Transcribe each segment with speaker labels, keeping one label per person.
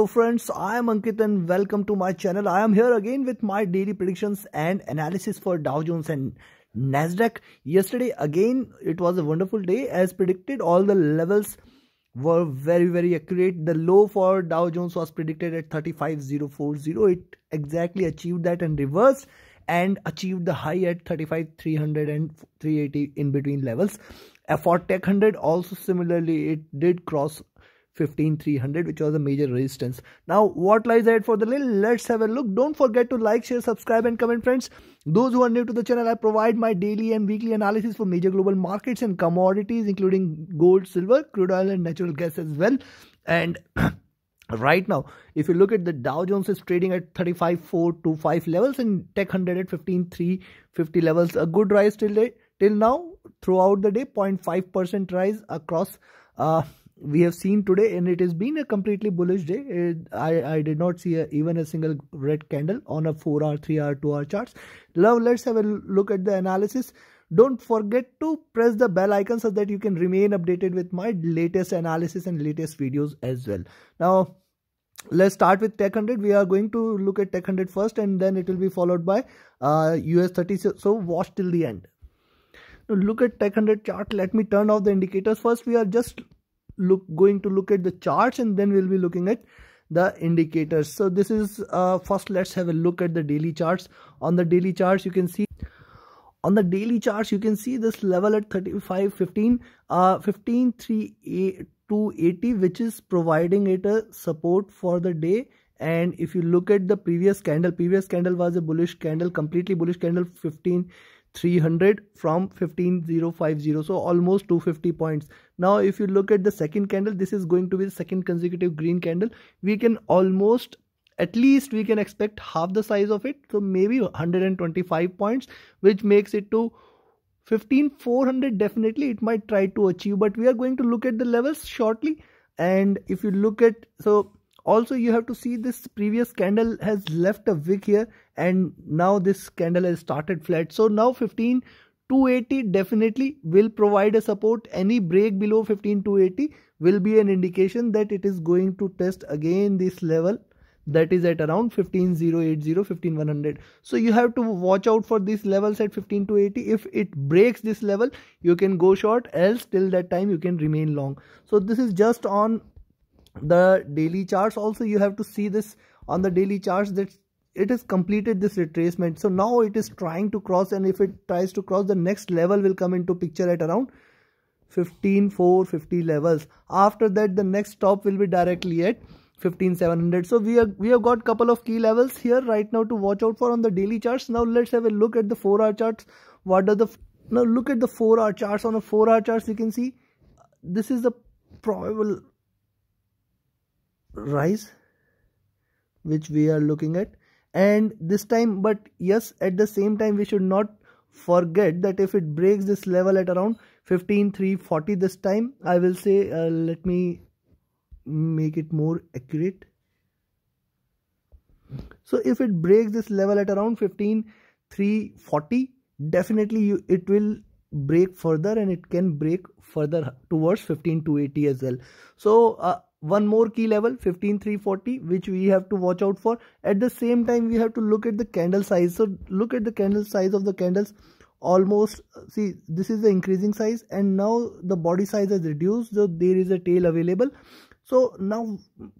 Speaker 1: Hello friends, I am Ankit and welcome to my channel. I am here again with my daily predictions and analysis for Dow Jones and Nasdaq. Yesterday again it was a wonderful day as predicted all the levels were very very accurate. The low for Dow Jones was predicted at 35040. It exactly achieved that and reversed and achieved the high at 35300 and 380 in between levels. For Tech 100 also similarly it did cross 15300 which was a major resistance. Now what lies ahead for the little let's have a look. Don't forget to like share subscribe and comment friends. Those who are new to the channel i provide my daily and weekly analysis for major global markets and commodities including gold silver crude oil and natural gas as well. And right now if you look at the dow jones is trading at 35425 levels and tech 100 at 15350 levels. A good rise till day till now throughout the day 0.5 percent rise across uh, we have seen today and it has been a completely bullish day. It, i i did not see a, even a single red candle on a 4 hour 3 hour 2 hour charts. Now let's have a look at the analysis. Don't forget to press the bell icon so that you can remain updated with my latest analysis and latest videos as well. Now let's start with tech 100 we are going to look at tech 100 first and then it will be followed by uh, us 30 so watch till the end. Now look at tech 100 chart. Let me turn off the indicators. First we are just look going to look at the charts and then we'll be looking at the indicators. So this is uh, first let's have a look at the daily charts. On the daily charts you can see on the daily charts you can see this level at 35 15 uh 15 3 280 which is providing it a support for the day. And if you look at the previous candle previous candle was a bullish candle completely bullish candle 15 300 from 15050 so almost 250 points. Now if you look at the second candle this is going to be the second consecutive green candle. We can almost at least we can expect half the size of it so maybe 125 points which makes it to 15400 definitely it might try to achieve but we are going to look at the levels shortly. And if you look at so also you have to see this previous candle has left a wick here and now this candle has started flat. So now 15 280 definitely will provide a support. Any break below 15 280 will be an indication that it is going to test again this level that is at around 15080 15100 so you have to watch out for these levels at 15 to 80 if it breaks this level you can go short else till that time you can remain long. So this is just on the daily charts. Also you have to see this on the daily charts that it has completed this retracement. So now it is trying to cross and if it tries to cross the next level will come into picture at around 15 450 levels. After that the next stop will be directly at 15700 so we are we have got couple of key levels here right now to watch out for on the daily charts. Now let's have a look at the 4 hour charts. What does the now look at the 4 hour charts. On a 4 hour charts you can see this is the probable rise which we are looking at and this time but yes at the same time we should not forget that if it breaks this level at around 15340 this time i will say uh, let me make it more accurate. So if it breaks this level at around 15340 definitely you, it will break further and it can break further towards 15280 as well. So uh, one more key level 15340 which we have to watch out for. At the same time we have to look at the candle size. So look at the candle size of the candles. Almost see this is the increasing size and now the body size has reduced so there is a tail available. So now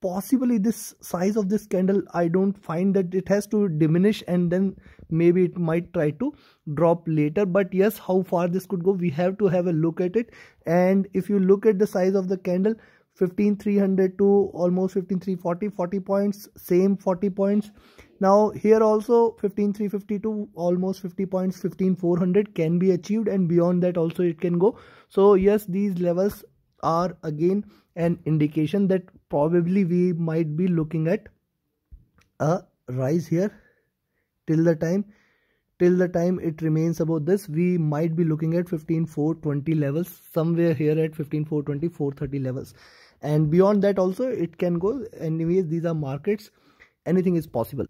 Speaker 1: possibly this size of this candle i don't find that it has to diminish and then maybe it might try to drop later. But yes how far this could go we have to have a look at it. And if you look at the size of the candle 15300 to almost 15340 40 points same 40 points. Now here also 15350 to almost 50 points 15400 can be achieved and beyond that also it can go. So yes these levels are again an indication that probably we might be looking at a rise here. Till the time till the time it remains above this we might be looking at 15420 levels somewhere here at 15420 430 levels and beyond that also it can go anyways these are markets. Anything is possible.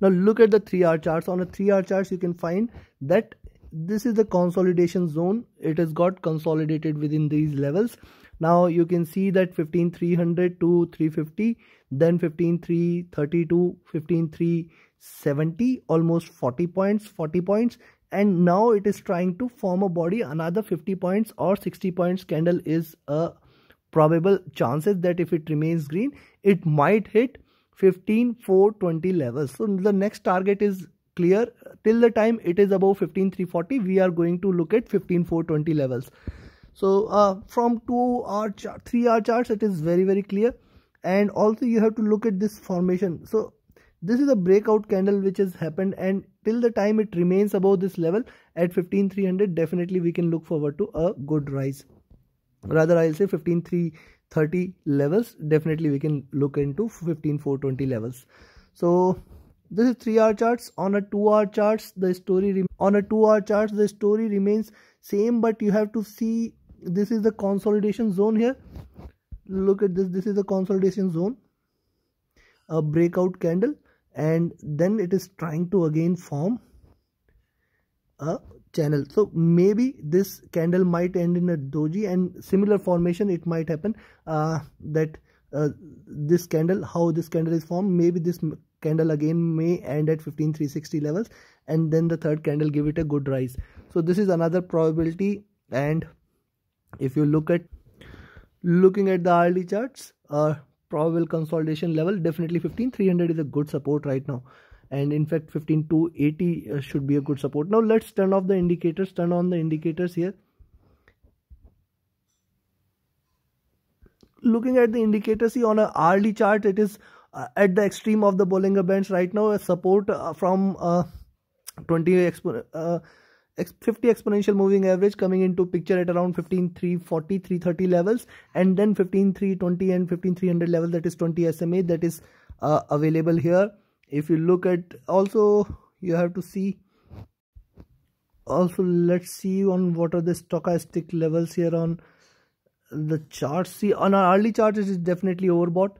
Speaker 1: Now look at the 3 hour charts. On a 3 hour charts you can find that this is the consolidation zone. It has got consolidated within these levels. Now you can see that 15300 to 350 then 15332 15370 almost 40 points 40 points. And now it is trying to form a body. Another 50 points or 60 points candle is a probable chances that if it remains green it might hit 15 420 levels. So the next target is clear. Till the time it is above 15 340 we are going to look at 15 420 levels. So uh, from 2 hour 3 hour charts it is very very clear. And also you have to look at this formation. So this is a breakout candle which has happened. And till the time it remains above this level at 15300 definitely we can look forward to a good rise rather i'll say 15330 levels definitely we can look into 15420 levels. So this is 3 hour charts. On a 2 hour charts the story on a 2 hour charts the story remains same but you have to see this is the consolidation zone here. Look at this this is the consolidation zone. A breakout candle and then it is trying to again form a channel. So maybe this candle might end in a doji and similar formation it might happen uh, that uh, this candle how this candle is formed. Maybe this candle again may end at 15360 levels and then the third candle give it a good rise. So this is another probability and if you look at looking at the hourly charts uh probable consolidation level definitely 15300 is a good support right now and in fact 15 to 80 should be a good support. Now let's turn off the indicators turn on the indicators here. Looking at the indicators see on a hourly chart it is uh, at the extreme of the Bollinger Bands right now a support uh, from uh, 20 expo uh, 50 exponential moving average coming into picture at around 15340 330 levels and then 15320 and 15300 level that is 20 SMA that is uh, available here if you look at also you have to see also let's see on what are the stochastic levels here on the chart. See on our early chart it is definitely overbought.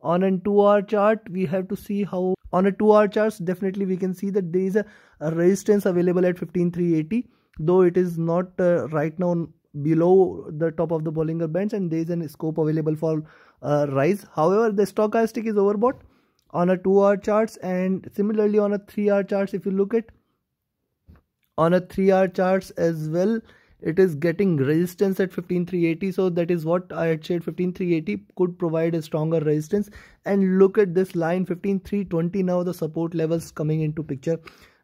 Speaker 1: On a 2 hour chart we have to see how on a 2 hour chart definitely we can see that there is a, a resistance available at 15380 though it is not uh, right now below the top of the Bollinger Bands and there is a scope available for uh, rise. However the stochastic is overbought on a 2 hour charts and similarly on a 3 hour charts if you look at on a 3 hour charts as well it is getting resistance at 15380 so that is what i had said 15380 could provide a stronger resistance. And look at this line 15320 now the support levels coming into picture.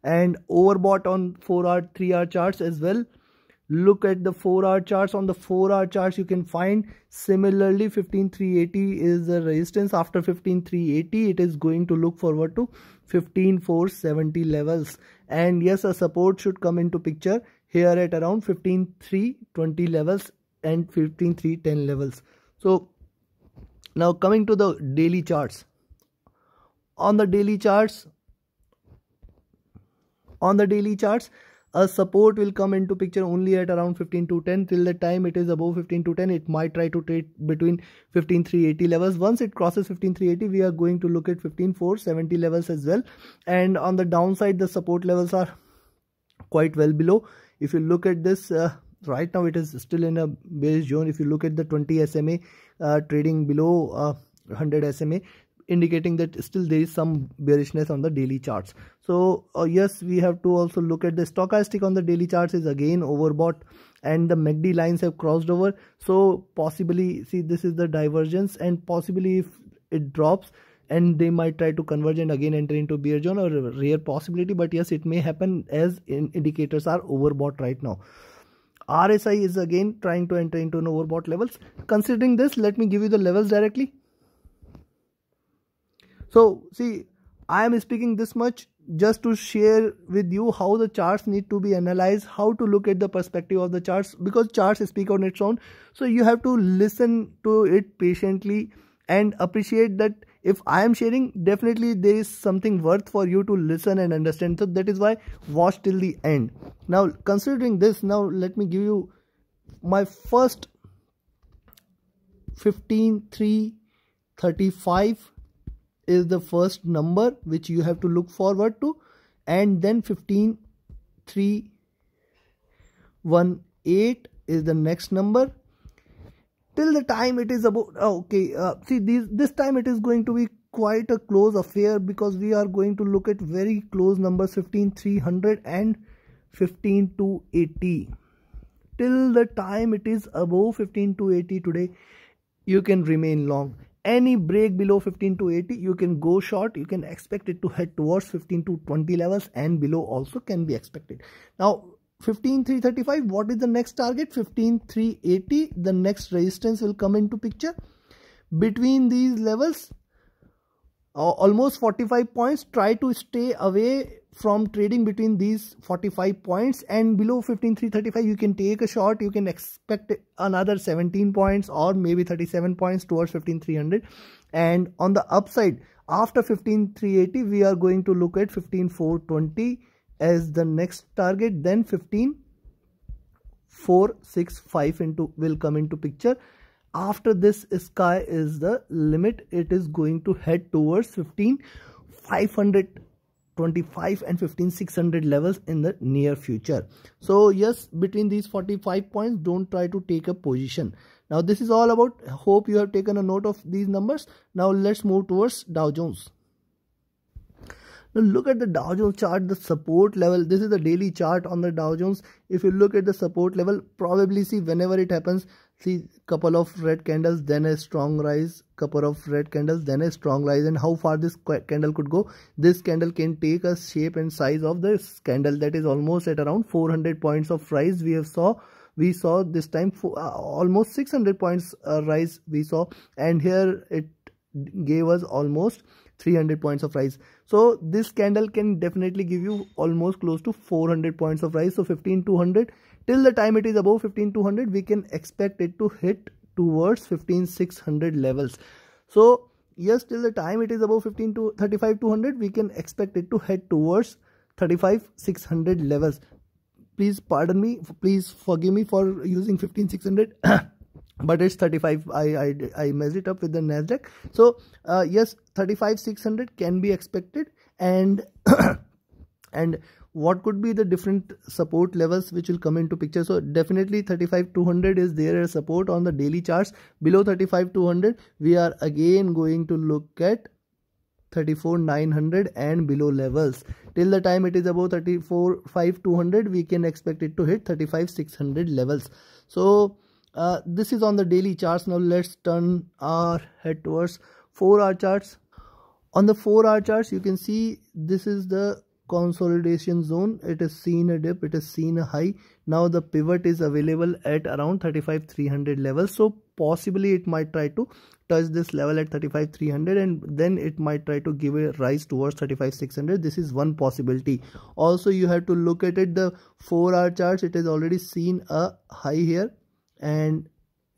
Speaker 1: And overbought on 4 hour 3 hour charts as well look at the 4 hour charts. On the 4 hour charts you can find similarly 15380 is the resistance. After 15380 it is going to look forward to 15470 levels. And yes a support should come into picture here at around 15320 levels and 15310 levels. So now coming to the daily charts. On the daily charts on the daily charts a support will come into picture only at around 15 to 10 till the time it is above 15 to 10 it might try to trade between 15380 levels. Once it crosses 15380 we are going to look at 15470 levels as well. And on the downside the support levels are quite well below. If you look at this uh, right now it is still in a bearish zone. If you look at the 20 SMA uh, trading below uh, 100 SMA indicating that still there is some bearishness on the daily charts. So uh, yes we have to also look at the stochastic on the daily charts is again overbought and the MACD lines have crossed over. So possibly see this is the divergence and possibly if it drops and they might try to converge and again enter into bear zone or rare possibility but yes it may happen as in indicators are overbought right now. RSI is again trying to enter into an overbought levels. Considering this let me give you the levels directly so see I am speaking this much just to share with you how the charts need to be analyzed how to look at the perspective of the charts because charts speak on its own. So you have to listen to it patiently and appreciate that if i am sharing definitely there is something worth for you to listen and understand. So that is why watch till the end. Now considering this now let me give you my first 15 3 35 is the first number which you have to look forward to and then 15 3 1 8 is the next number. Till the time it is about oh, okay uh, see these this time it is going to be quite a close affair because we are going to look at very close numbers 15300 and 15280 till the time it is above 15280 today you can remain long any break below 15 to 80 you can go short. You can expect it to head towards 15 to 20 levels and below also can be expected. Now 15335 what is the next target? 15380 the next resistance will come into picture. Between these levels uh, almost 45 points try to stay away from trading between these 45 points and below 15335 you can take a short. You can expect another 17 points or maybe 37 points towards 15300 and on the upside after 15380 we are going to look at 15420 as the next target. Then 15 4 6 5 into will come into picture. After this sky is the limit. It is going to head towards 15 525 and 15 600 levels in the near future so yes between these 45 points don't try to take a position now this is all about hope you have taken a note of these numbers now let's move towards dow jones now look at the Dow Jones chart, the support level. This is the daily chart on the Dow Jones. If you look at the support level, probably see whenever it happens, see couple of red candles, then a strong rise, couple of red candles, then a strong rise. And how far this candle could go? This candle can take a shape and size of this candle that is almost at around 400 points of rise. We have saw we saw this time for, uh, almost 600 points uh, rise we saw and here it gave us almost 300 points of rise so this candle can definitely give you almost close to 400 points of rise so 15200 till the time it is above 15200 we can expect it to hit towards 15600 levels. So yes till the time it is above 15 to 35 200 we can expect it to head towards 35 600 levels. Please pardon me please forgive me for using 15600 but it's 35 i i, I messed it up with the nasdaq. So uh, yes 35 600 can be expected and and what could be the different support levels which will come into picture? So definitely 35 200 is there support on the daily charts. Below 35 200 we are again going to look at 34 900 and below levels. Till the time it is above 34 5 200 we can expect it to hit 35 600 levels. So uh, this is on the daily charts. Now let's turn our head towards 4 hour charts. On the 4 hour charts you can see this is the consolidation zone. It has seen a dip it has seen a high. Now the pivot is available at around 35 300 levels so possibly it might try to touch this level at 35 300 and then it might try to give a rise towards 35 600 this is one possibility. Also you have to look at it. The 4 hour charts it has already seen a high here and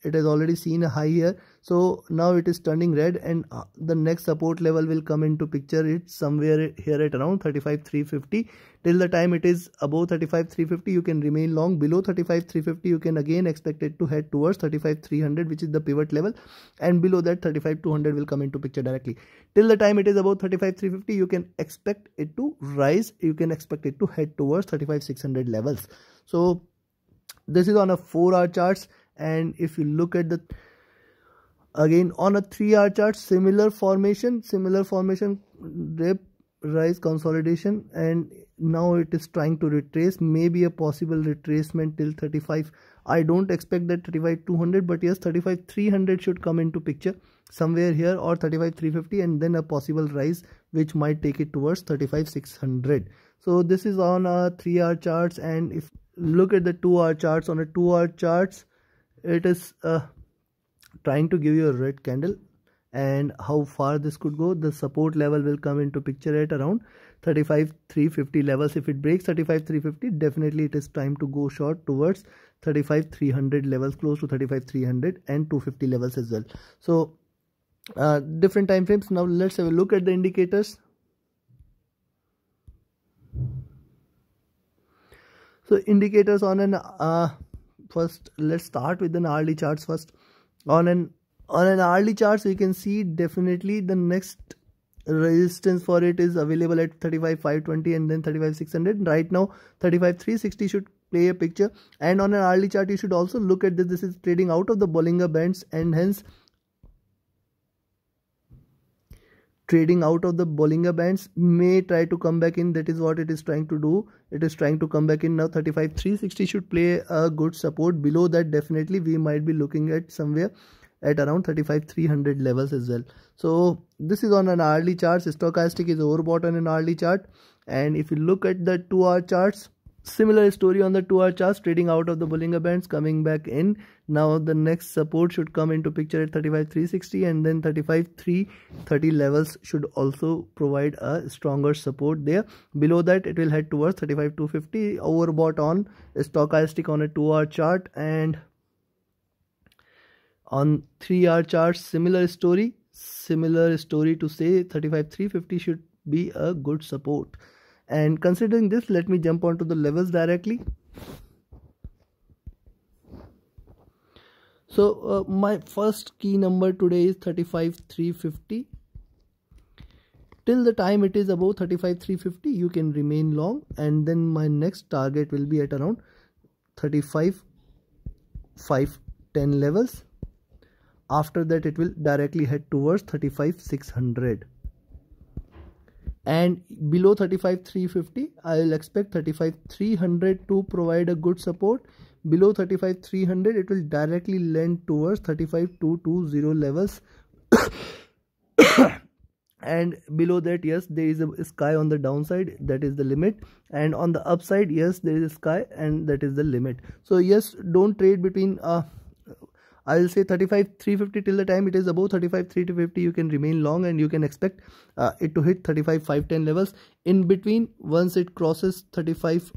Speaker 1: it has already seen a high here. So now it is turning red and uh, the next support level will come into picture. It's somewhere here at around 35 350 till the time it is above 35 350 you can remain long. Below 35 350 you can again expect it to head towards 35 300 which is the pivot level. And below that 35 200 will come into picture directly. Till the time it is about 35 350 you can expect it to rise. You can expect it to head towards 35 600 levels. So this is on a 4 hour charts and if you look at the again on a 3 hour chart similar formation similar formation dip rise consolidation and now it is trying to retrace maybe a possible retracement till 35 i don't expect that 35 200 but yes 35 300 should come into picture somewhere here or 35 350 and then a possible rise which might take it towards 35 600 so this is on uh, a 3 hour charts and if look at the 2 hour charts. On a 2 hour charts it is uh, trying to give you a red candle and how far this could go. The support level will come into picture at around 35 350 levels. If it breaks 35 350 definitely it is time to go short towards 35 300 levels close to 35 300 and 250 levels as well. So uh, different time frames. Now let's have a look at the indicators. So indicators on an uh, first let's start with an hourly charts first. On an on an hourly charts you can see definitely the next resistance for it is available at 35 520 and then 35 600 right now 35 360 should play a picture. And on an hourly chart you should also look at this. This is trading out of the bollinger bands and hence trading out of the bollinger bands may try to come back in. That is what it is trying to do. It is trying to come back in. Now 35 360 should play a good support. Below that definitely we might be looking at somewhere at around 35 300 levels as well. So this is on an hourly chart. Stochastic is overbought on an hourly chart. And if you look at the two hour charts Similar story on the 2 hour charts, trading out of the Bollinger Bands, coming back in. Now the next support should come into picture at 35,360 and then 35,330 levels should also provide a stronger support there. Below that, it will head towards 35,250, overbought on a stochastic on a 2 hour chart and on 3 hour charts, similar story. Similar story to say 35,350 should be a good support and considering this let me jump onto the levels directly. So uh, my first key number today is 35350 till the time it is above 35350 you can remain long. And then my next target will be at around 35 510 levels. After that it will directly head towards 35 600 and below 35 350 i will expect 35 300 to provide a good support. Below 35 300 it will directly lend towards 35 220 levels. And below that yes there is a sky on the downside. That is the limit. And on the upside yes there is a sky and that is the limit. So yes don't trade between uh I'll say 35 350 till the time it is above 35 350 you can remain long and you can expect uh, it to hit 35 510 levels. In between once it crosses 35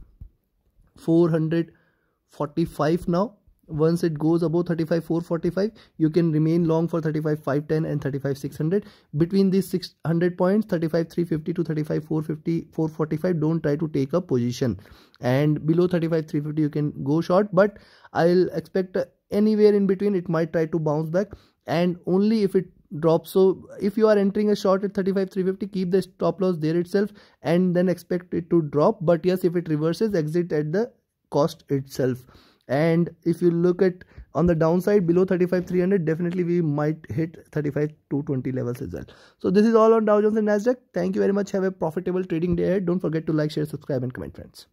Speaker 1: 445 now once it goes above 35 445 you can remain long for 35 510 and 35 600 between these 600 points 35 350 to 35 450 445 don't try to take a position. And below 35 350 you can go short but i'll expect anywhere in between it might try to bounce back. And only if it drops. So if you are entering a short at 35 350 keep the stop loss there itself and then expect it to drop. But yes if it reverses exit at the cost itself. And if you look at on the downside below 35 300 definitely we might hit 35 220 levels as well. So this is all on dow jones and nasdaq. Thank you very much. Have a profitable trading day don't forget to like share subscribe and comment friends